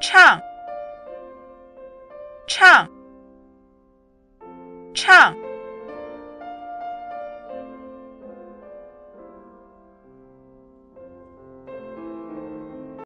唱。唱。唱。